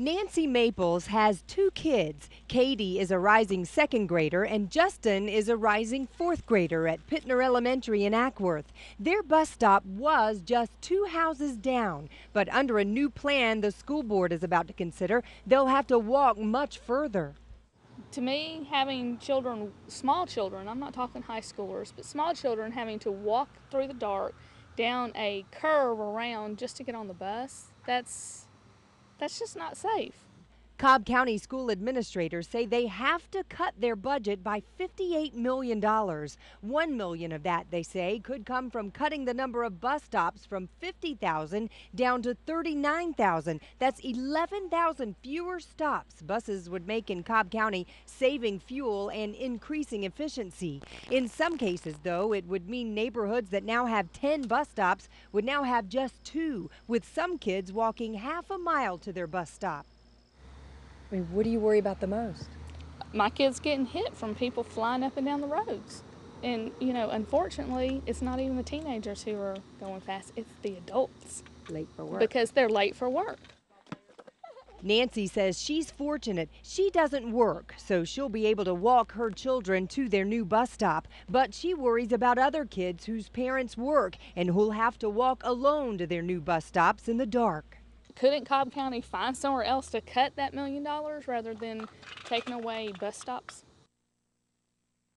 Nancy Maples has two kids. Katie is a rising second grader and Justin is a rising fourth grader at Pitner Elementary in Acworth. Their bus stop was just two houses down, but under a new plan the school board is about to consider, they'll have to walk much further. To me, having children, small children, I'm not talking high schoolers, but small children having to walk through the dark down a curve around just to get on the bus, that's that's just not safe. Cobb County school administrators say they have to cut their budget by $58 million. One million of that, they say, could come from cutting the number of bus stops from 50,000 down to 39,000. That's 11,000 fewer stops buses would make in Cobb County, saving fuel and increasing efficiency. In some cases, though, it would mean neighborhoods that now have 10 bus stops would now have just two, with some kids walking half a mile to their bus stop. I mean, what do you worry about the most? My kids getting hit from people flying up and down the roads. And, you know, unfortunately, it's not even the teenagers who are going fast, it's the adults Late for work. because they're late for work. Nancy says she's fortunate. She doesn't work, so she'll be able to walk her children to their new bus stop. But she worries about other kids whose parents work and who'll have to walk alone to their new bus stops in the dark. Couldn't Cobb County find somewhere else to cut that million dollars rather than taking away bus stops?